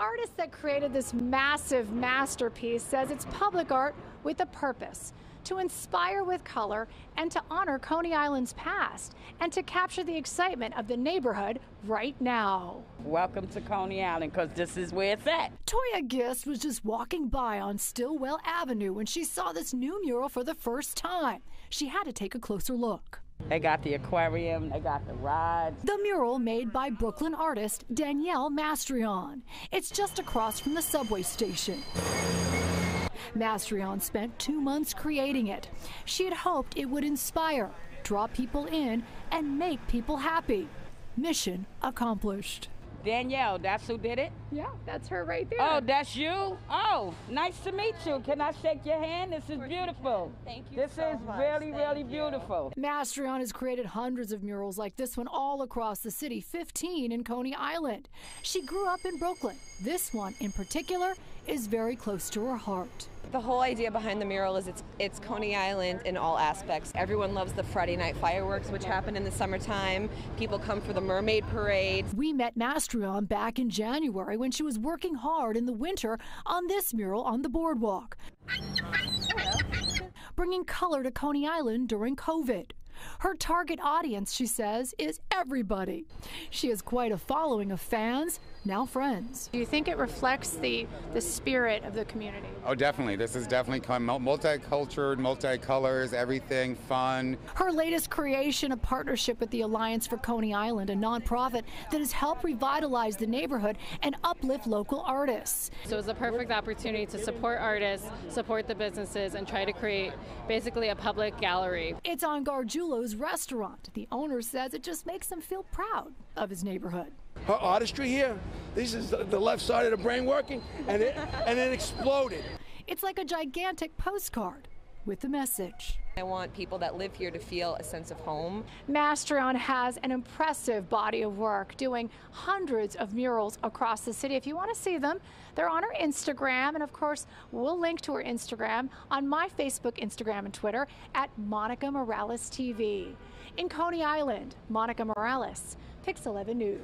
artist that created this massive masterpiece says it's public art with a purpose to inspire with color and to honor Coney Island's past and to capture the excitement of the neighborhood right now. Welcome to Coney Island because this is where it's at. Toya Gist was just walking by on Stillwell Avenue when she saw this new mural for the first time. She had to take a closer look. They got the aquarium, they got the rides. The mural made by Brooklyn artist Danielle Mastrion. It's just across from the subway station. Mastrion spent two months creating it. She had hoped it would inspire, draw people in, and make people happy. Mission accomplished. Danielle, that's who did it? Yeah, that's her right there. Oh, that's you? Oh, nice to meet you. Can I shake your hand? This is beautiful. Thank you This so is much. really, Thank really you. beautiful. Mastrion has created hundreds of murals like this one all across the city, 15 in Coney Island. She grew up in Brooklyn. This one in particular is very close to her heart. The whole idea behind the mural is it's it's Coney Island in all aspects. Everyone loves the Friday night fireworks, which happen in the summertime. People come for the mermaid parade. We met Mastrion back in January when she was working hard in the winter on this mural on the boardwalk, bringing color to Coney Island during COVID. Her target audience, she says, is everybody. She has quite a following of fans, now friends. Do you think it reflects the, the spirit of the community? Oh, definitely. This is definitely kind multicultural, multicolors, everything fun. Her latest creation, a partnership with the Alliance for Coney Island, a nonprofit that has helped revitalize the neighborhood and uplift local artists. So it's a perfect opportunity to support artists, support the businesses, and try to create basically a public gallery. It's on Gargiulo's restaurant. The owner says it just makes him feel proud of his neighborhood. her artistry here. This is the, the left side of the brain working, and it and it exploded. It's like a gigantic postcard with the message. I want people that live here to feel a sense of home. Mastrion has an impressive body of work doing hundreds of murals across the city. If you want to see them, they're on her Instagram. And of course, we'll link to her Instagram on my Facebook, Instagram, and Twitter at Monica Morales TV. In Coney Island, Monica Morales, Pix 11 News.